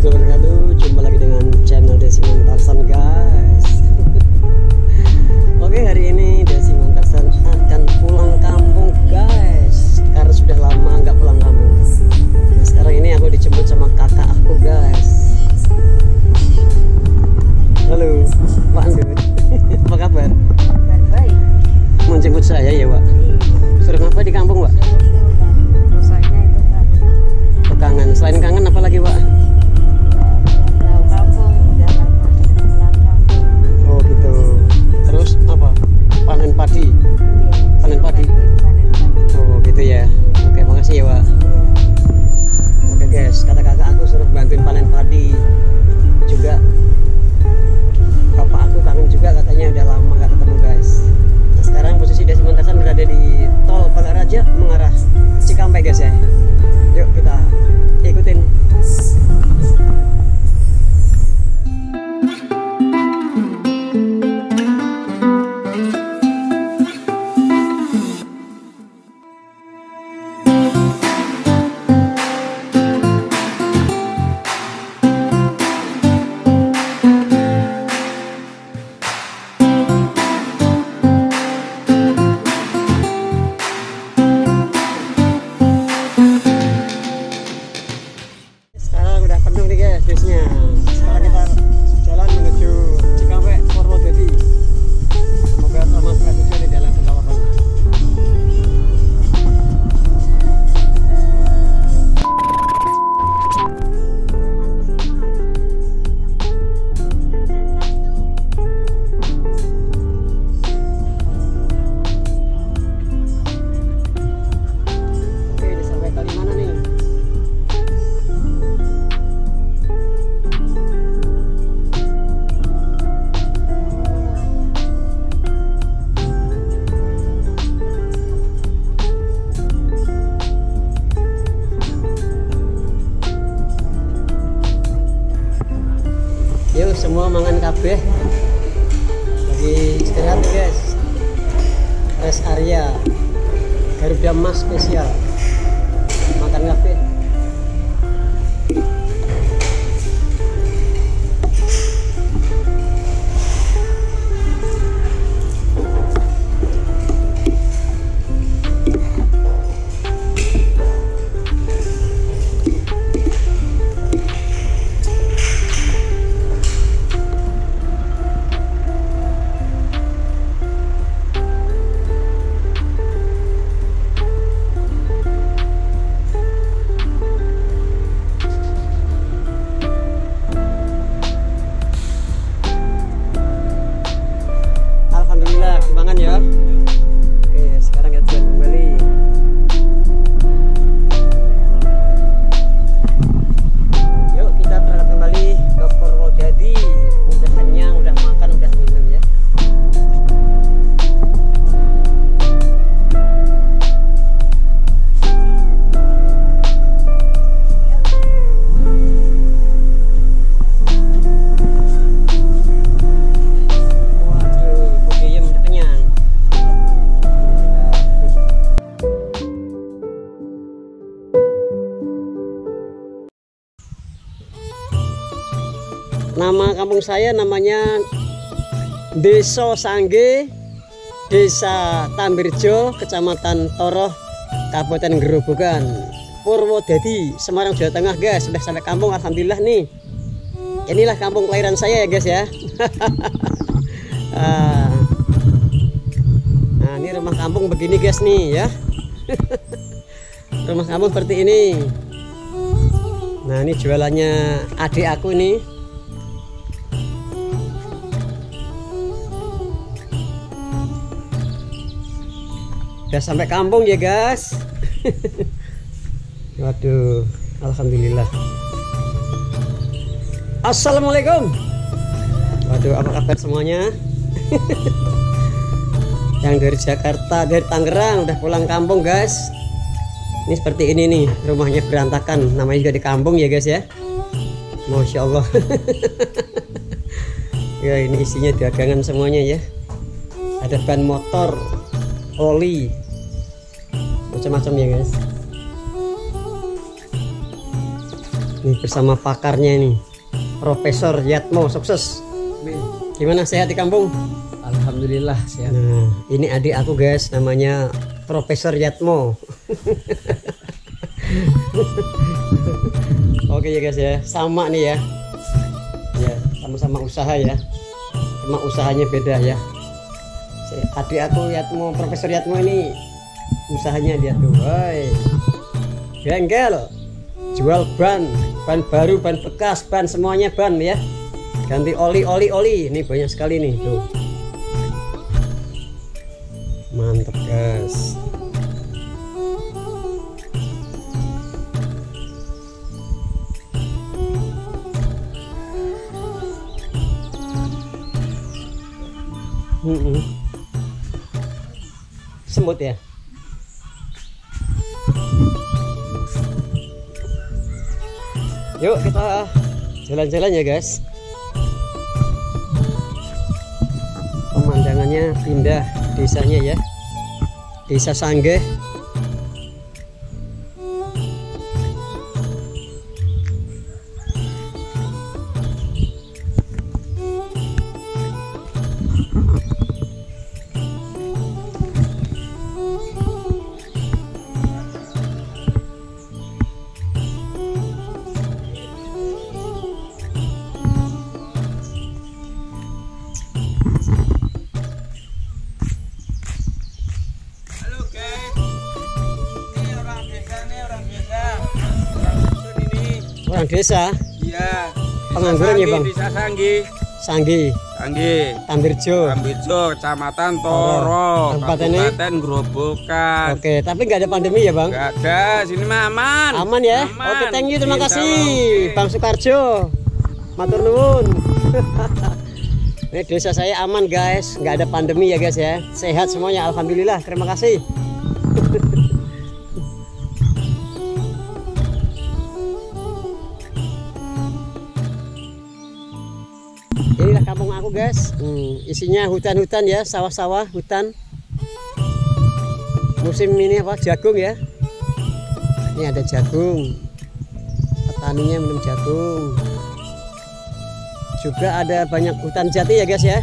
warahmatullahi wabarakatuh Jumpa lagi dengan channel Desi Mantarsan guys Oke hari ini Desi Mantarsan akan pulang kampung guys Karena sudah lama nggak pulang kampung Nah sekarang ini aku dijemput sama kakak aku guys Halo Pak Andut Apa kabar? Kabar baik. Mau jemput saya ya Pak? Suruh ngapa di kampung Pak? Kan kangen Selain kangen apa lagi Pak? Oh gitu Terus apa? Panen padi Iya. Panen padi. Panen padi. Oh gitu ya. Oke makasih ya Pak. Oke guys, kata kakak aku suruh bantuin panen padi juga. Bapak aku kangen juga katanya udah lama gak ketemu guys. Nah sekarang posisi Desi Montasan berada di tol Balaraja mengarah Cikampek guys ya. Yuk kita ikutin. Kampung saya namanya Desa Sangge, Desa Tambirjo, Kecamatan Toroh, Kabupaten Gerobogan, Purwodadi, Semarang, Jawa Tengah, guys. Sudah sampai kampung, alhamdulillah nih. Inilah kampung kelahiran saya ya, guys ya. Ah. Nah, ini rumah kampung begini, guys nih ya. rumah kampung seperti ini. Nah, ini jualannya adik aku nih. Udah sampai kampung ya guys. Waduh, alhamdulillah. Assalamualaikum. Waduh, apa kabar semuanya? Yang dari Jakarta, dari Tangerang udah pulang kampung guys. Ini seperti ini nih, rumahnya berantakan. Namanya juga di kampung ya guys ya. Masya Allah. ya ini isinya dagangan semuanya ya. Ada ban motor, oli, macam-macam ya guys. Nih bersama pakarnya ini Profesor Yatmo sukses. Gimana sehat di kampung? Alhamdulillah sehat. nah ini adik aku guys namanya Profesor Yatmo. Oke ya guys ya. Sama nih ya. Ya sama-sama usaha ya. Cuma usahanya beda ya. Adik aku Yatmo Profesor Yatmo ini usahanya dia. Tuh woi bengkel jual ban. Ban baru ban bekas ban semuanya ban ya. Ganti oli oli oli. Ini banyak sekali nih tuh. Mantep guys. Mm-mm. semut ya Yuk kita jalan-jalan ya guys. Pemandangannya indah desanya ya. Desa Sangge. Desa Iya. Pengangguran ya, Bang? Desa Sanggi. Sanggi, Sanggi. Tambirjo. Ambijo, Kecamatan Toro, Kabupaten Grobogan. Oke, tapi nggak ada pandemi ya bang? Gak ada, sini mah aman. Aman ya? Aman. Oke, thank you, terima kasih oke. Bang Soekarjo. Matur nuwun. Ini desa saya aman guys, nggak ada pandemi ya guys ya. Sehat semuanya, alhamdulillah. Terima kasih. Guys. Hmm, isinya hutan-hutan ya, sawah-sawah, hutan. Musim ini apa? Jagung ya. Ini ada jagung. Petaninya minum jagung. Juga ada banyak hutan jati ya guys ya.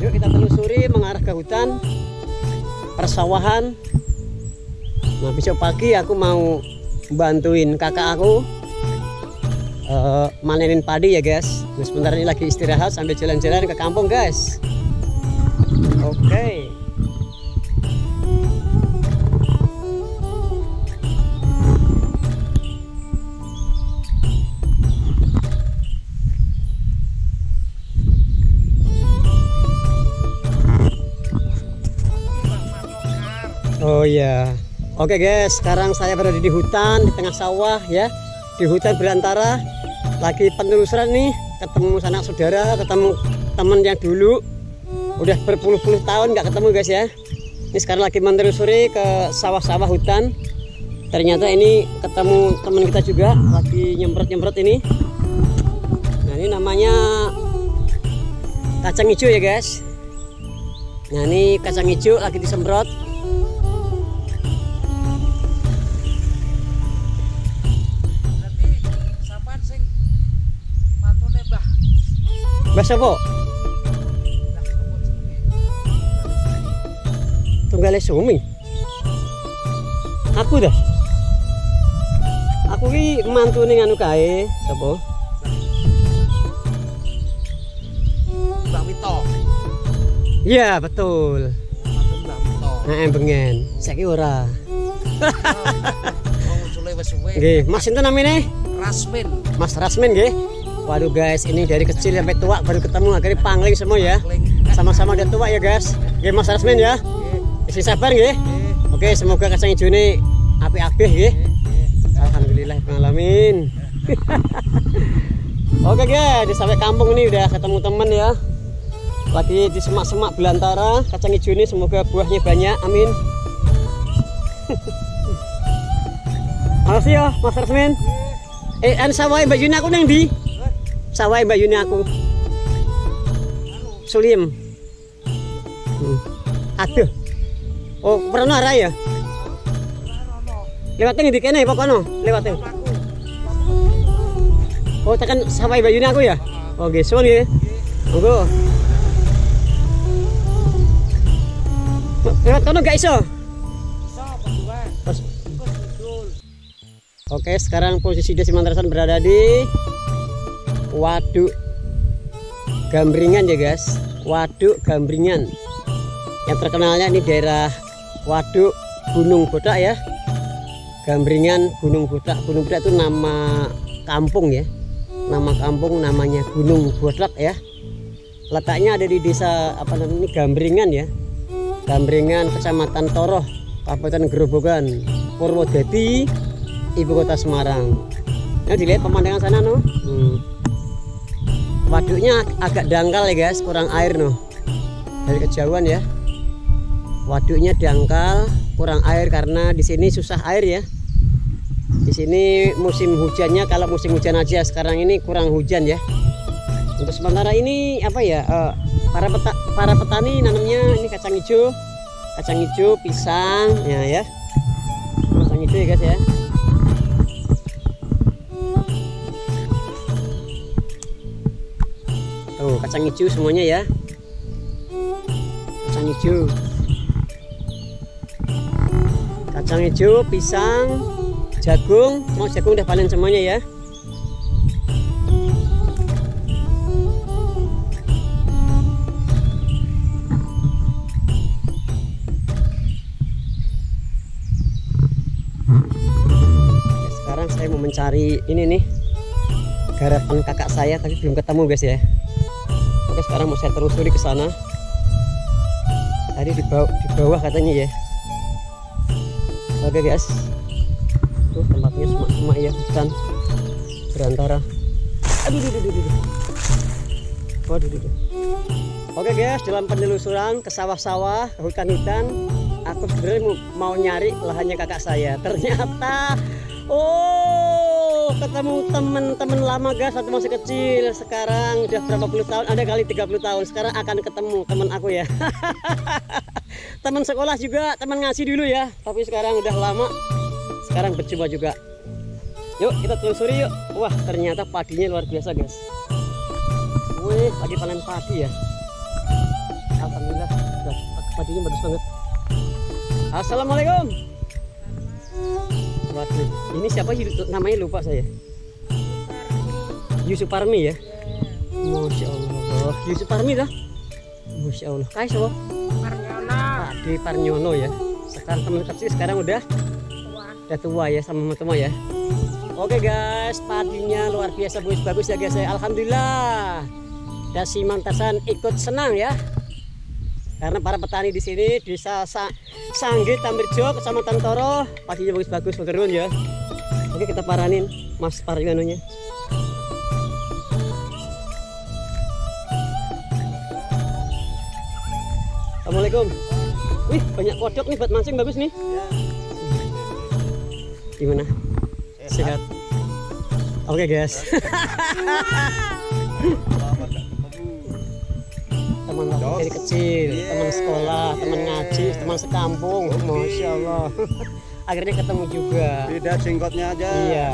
Yuk kita telusuri mengarah ke hutan persawahan. Nah besok pagi aku mau bantuin kakak aku eh, manenin padi ya guys. Nah, sebentar ini lagi istirahat sambil jalan-jalan ke kampung guys. Oke. Oh iya. Oke guys, sekarang saya berada di hutan di tengah sawah ya. Di hutan belantara lagi penelusuran nih, ketemu sanak saudara, ketemu teman yang dulu udah berpuluh-puluh tahun nggak ketemu guys ya. Ini sekarang lagi menelusuri ke sawah-sawah hutan. Ternyata ini ketemu teman kita juga lagi nyemprot-nyemprot ini. Nah, ini namanya kacang hijau ya guys. Nah, ini kacang hijau lagi disemprot. Mbak siapa? Mbah sapa jenenge? Tunggale sumi. Aku dah. Aku ki mantu ning anu kae, sapa? Mbah Wito. Iya, betul. Mbah Wito. Heeh, bengen. Saiki ora. Wong ucule wis suwe. Nggih, Mas sinten namine? Rasmin. Mas Rasmin nggih. Waduh guys, ini dari kecil sampai tua baru ketemu akhirnya pangling semua ya. Sama-sama udah tua ya guys. Nggih Mas Rasmin ya. Isi sabar nggih. Oke, semoga kacang hijau ini apik-apik nggih. nggih. Alhamdulillah alamin. Oke guys, sampai kampung ini udah ketemu temen ya. Lagi di semak-semak belantara, kacang hijau ini semoga buahnya banyak. Amin. Makasih ya, Mas Rasmin. Eh, an sawah Mbak Yuni aku neng di? Sawah Mbak Yuni aku. Sulim. Hmm. Aduh. Oh, pernah ya? Lewatin di kene pokoknya, lewatin. Oh, tekan sampai bayunya aku ya? Oke, suwun ya. Monggo. Lewat kono gak iso? Oke, sekarang posisi Desi Mantrasan berada di Waduk Gambringan ya guys. Waduk Gambringan. Yang terkenalnya ini daerah Waduk Gunung Bodak ya. Gambringan Gunung Bodak. Gunung Bodak itu nama kampung ya. Nama kampung namanya Gunung Bodak ya. Letaknya ada di desa apa namanya ini Gambringan ya. Gambringan Kecamatan Toroh, Kabupaten Gerobogan, Purwodadi, Ibu Kota Semarang. Nah, dilihat pemandangan sana no. Hmm. Waduknya ag- agak dangkal ya guys, kurang air no. Dari kejauhan ya. Waduknya dangkal, kurang air karena di sini susah air ya. Di sini musim hujannya kalau musim hujan aja sekarang ini kurang hujan ya. Untuk sementara ini apa ya? eh, para peta, para petani nanamnya ini kacang hijau, kacang hijau, pisang ya ya. Kacang hijau ya guys ya. Kacang hijau semuanya ya. Kacang hijau. Kacang hijau, pisang, jagung, mau jagung udah panen semuanya ya. Ya, sekarang saya mau mencari ini nih garapan kakak saya tapi belum ketemu guys ya. Oke sekarang mau saya telusuri ke sana. Tadi di bawah, di bawah katanya ya. Oke guys. Tuh tempatnya semak-semak ya hutan berantara. Aduh, aduh, aduh, aduh, aduh. Waduh, aduh, aduh. Oke guys, dalam penelusuran ke sawah-sawah, ke hutan-hutan, aku sebenarnya mau nyari lahannya kakak saya. Ternyata, oh, ketemu teman-teman lama guys, waktu masih kecil. Sekarang udah berapa puluh tahun, ada kali 30 tahun. Sekarang akan ketemu teman aku ya. teman sekolah juga, teman ngasih dulu ya. Tapi sekarang udah lama, sekarang berjumpa juga. Yuk kita telusuri yuk. Wah ternyata padinya luar biasa guys. Wih, padi panen padi ya. Alhamdulillah, padinya bagus banget. Assalamualaikum. Ini siapa namanya lupa saya. Yusuf Parmi ya. Masya Allah. Yusuf Parmi dah. Masya Allah. Kai siapa? Pak Dewi Parnyono ya. Sekarang teman kecil sekarang udah udah tua ya sama teman ya. Oke guys, padinya luar biasa bagus-bagus ya guys. ya. Alhamdulillah. Dasi Mantasan ikut senang ya. Karena para petani di sini desa Sa Sangge Tamirjo, Kecamatan Toro, padinya bagus-bagus turun ya. Oke kita paranin Mas Paryononya. Assalamualaikum. Wih banyak kodok nih buat mancing bagus nih. Gimana? Sehat. Oke guys. Teman dari kecil, teman sekolah, teman ngaji, teman sekampung. Masya Allah. Akhirnya ketemu juga. Beda jengkotnya aja. Iya.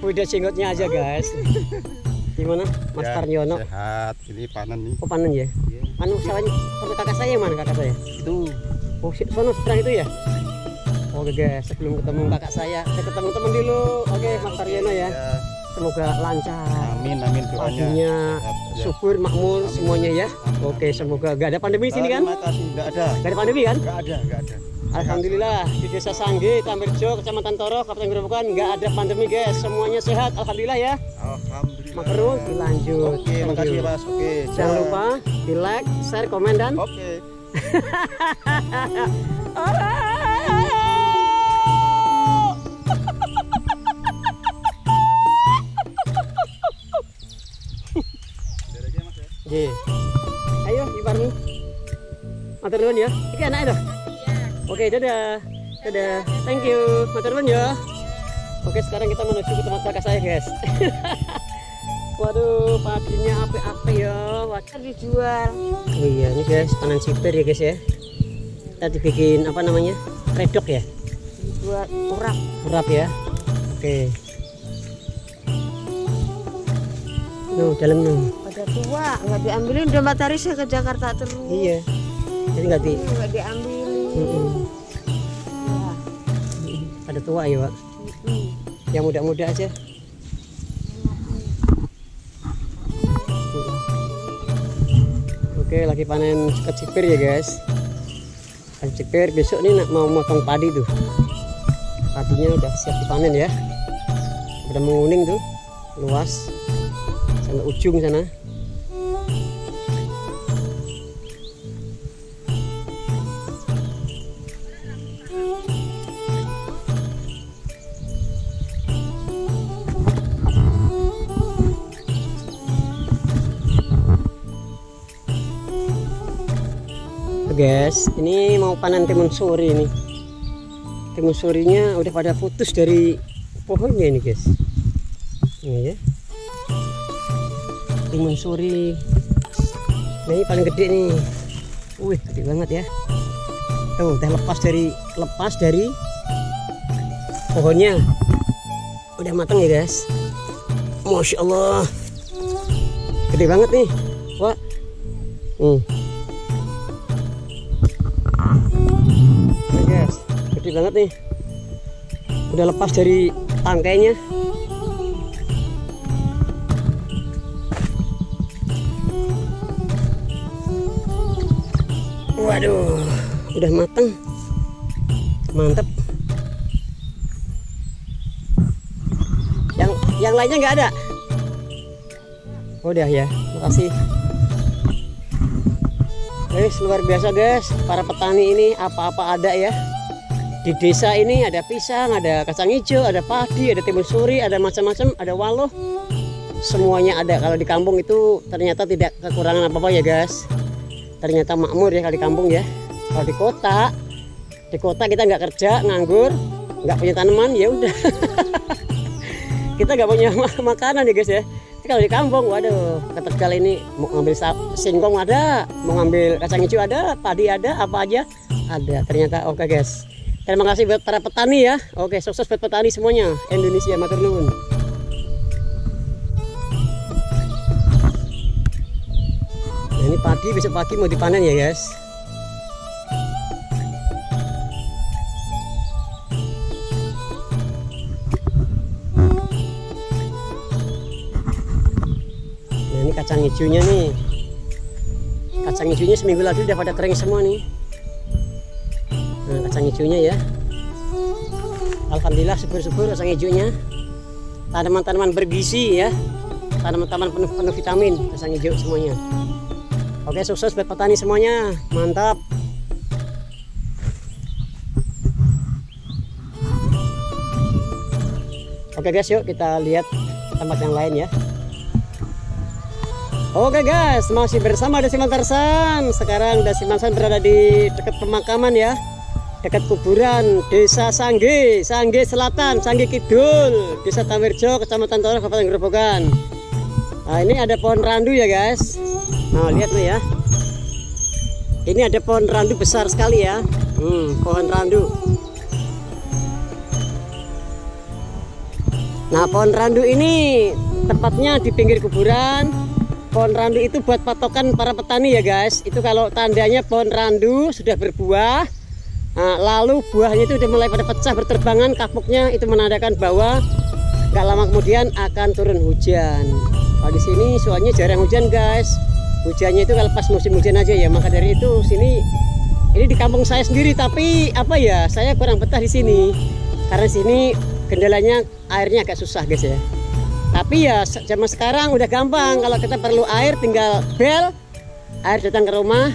Udah jenggotnya aja guys. Gimana Mas Ya, Parnyono? Sehat. Ini panen nih. Oh panen ya? Iya. Anu sawahnya sama kakak saya yang mana kakak saya? Itu. Oh, si- sono seberang itu ya? Oke guys, sebelum ketemu kakak saya, saya ketemu teman dulu. Oke, Mas Taryono ya. Ya. Semoga lancar. Amin amin doanya. Paginya Subur, makmur semuanya ya. Oke, semoga gak ada pandemi di sini kan? Terima kasih. Enggak ada. Gak ada pandemi kan? Enggak ada, enggak ada. Alhamdulillah di Desa Sangge, Tamirjo, Kecamatan Toro, Kabupaten Gerobokan nggak ada pandemi guys. Semuanya sehat, alhamdulillah ya. Alhamdulillah. Makeru dilanjut. Oke, Thank makasih ya, Mas. Oke. Jangan lupa di like, share, komen dan Oke. Biar ya. Ye. Ayo, Ibarni. Matur nuwun ya. Iki anak itu. Oke, dadah. Dadah. Thank you. Matur nuwun ya. Oke, sekarang kita menuju ke tempat kakak saya, guys. Waduh, padinya ape-ape ya. Waduh. dijual Oh iya, ini guys, panen sipir ya guys ya. Kita dibikin apa namanya? redok ya buat urak urap ya oke Nuh, dalam nuh. Pada tua nggak diambilin udah matahari saya ke Jakarta terus Iya. Jadi nggak di. nggak diambilin Mm-mm. ya. Ada tua ya, Pak. Mm. Yang muda-muda aja. Oke, lagi panen kecipir ya, guys. Kecipir besok nih mau motong padi tuh. Padinya udah siap dipanen ya. Udah menguning tuh, luas. Sampai ujung sana. Guys, ini mau panen timun suri nih. Timun surinya udah pada putus dari pohonnya ini, guys. Ini ya. Timun suri. Nah, ini paling gede nih. Wih, gede banget ya. Tuh, udah lepas dari lepas dari pohonnya. Udah matang ya, guys. Masya Allah. Gede banget nih. Wah. Hmm. Gede banget nih. Udah lepas dari tangkainya. Waduh, udah mateng. Mantep. Yang yang lainnya nggak ada. Udah ya, makasih. Guys, luar biasa guys. Para petani ini apa-apa ada ya. Di desa ini ada pisang, ada kacang hijau, ada padi, ada timun suri, ada macam-macam, ada waloh. Semuanya ada. Kalau di kampung itu ternyata tidak kekurangan apa-apa ya guys. Ternyata makmur ya kalau di kampung ya. Kalau di kota, di kota kita nggak kerja, nganggur, nggak punya tanaman, ya udah. kita nggak punya ma- makanan ya guys ya. Tapi kalau di kampung, waduh, ke Tegal ini mau ngambil singkong ada, mau ngambil kacang hijau ada, padi ada, apa aja ada. Ternyata oke guys. Terima kasih buat para petani ya. Oke, sukses buat petani semuanya. Indonesia matur nuwun. Nah, ini padi besok pagi mau dipanen ya guys. Nah ini kacang hijaunya nih. Kacang hijaunya seminggu lagi udah pada kering semua nih. Hijaunya ya. Alhamdulillah subur-subur kacang hijaunya. Tanaman-tanaman bergizi ya. Tanaman-tanaman penuh penuh vitamin kacang hijau semuanya. Oke sukses buat petani semuanya. Mantap. Oke guys yuk kita lihat tempat yang lain ya. Oke guys, masih bersama Desi Mantarsan. Sekarang Desi Mantarsan berada di dekat pemakaman ya. Dekat kuburan Desa Sangge, Sangge Selatan, Sangge Kidul, Desa Tamirjo, Kecamatan Toro, Kabupaten Grobogan. Nah, ini ada pohon randu ya guys. Nah, lihat nih ya. Ini ada pohon randu besar sekali ya. Hmm, pohon randu. Nah, pohon randu ini tepatnya di pinggir kuburan. Pohon randu itu buat patokan para petani ya guys. Itu kalau tandanya pohon randu sudah berbuah. Nah, lalu buahnya itu udah mulai pada pecah berterbangan, kapuknya itu menandakan bahwa nggak lama kemudian akan turun hujan. Kalau di sini soalnya jarang hujan guys. Hujannya itu kalau pas musim hujan aja ya. Maka dari itu sini ini di kampung saya sendiri tapi apa ya saya kurang betah di sini karena sini kendalanya airnya agak susah guys ya tapi ya zaman sekarang udah gampang kalau kita perlu air tinggal bel air datang ke rumah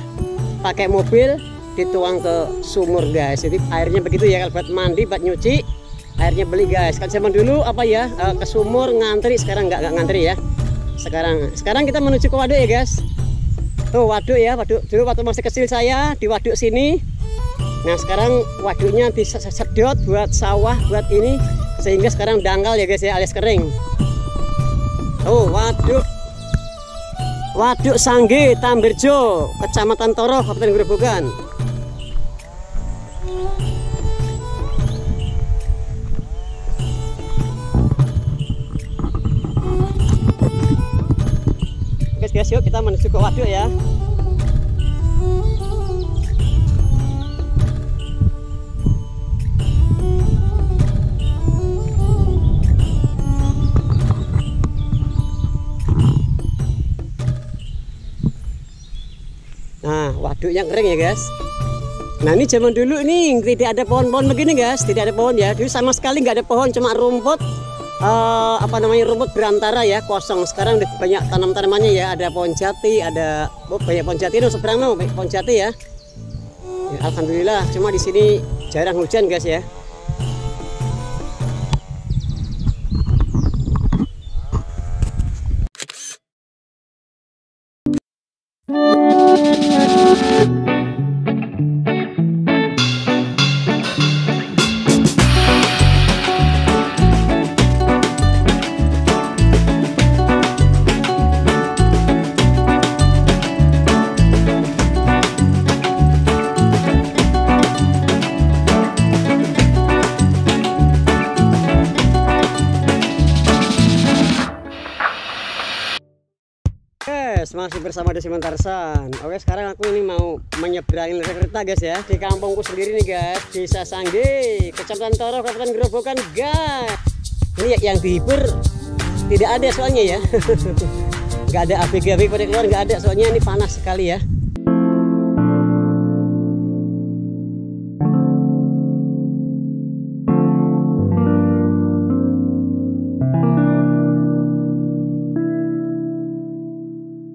pakai mobil dituang ke sumur guys. Jadi airnya begitu ya buat mandi buat nyuci airnya beli guys. Kan zaman dulu apa ya eh, ke sumur ngantri sekarang nggak ngantri ya. Sekarang sekarang kita menuju ke waduk ya guys. Tuh waduk ya waduk. Dulu waktu masih kecil saya di waduk sini. Nah sekarang waduknya disedot buat sawah buat ini sehingga sekarang dangkal ya guys ya alias kering. Oh, waduk. Waduk Sangge, Tambirjo, Kecamatan Toro, Kabupaten Grobogan. Guys yuk kita menuju ke waduk ya Nah, waduk yang kering ya guys. Nah ini zaman dulu ini tidak ada pohon-pohon begini guys, tidak ada pohon ya. Dulu sama sekali nggak ada pohon, cuma rumput. Eh, apa namanya rumput berantara ya kosong. Sekarang banyak tanam-tanamannya ya. Ada pohon jati, ada oh, banyak pohon jati. Ini seberang banyak pohon jati ya. Ya, Alhamdulillah. Cuma di sini jarang hujan guys ya. Masih bersama Desi Mantarsan. Oke, sekarang aku ini mau menyeberangi kereta guys ya di kampungku sendiri nih guys, Desa Sangge, Kecamatan Toro, Kabupaten Gerobokan guys. Ini ya- yang dihibur tidak ada soalnya ya. Nggak ada ABG ABG pada keluar nggak ada soalnya ini panas sekali ya.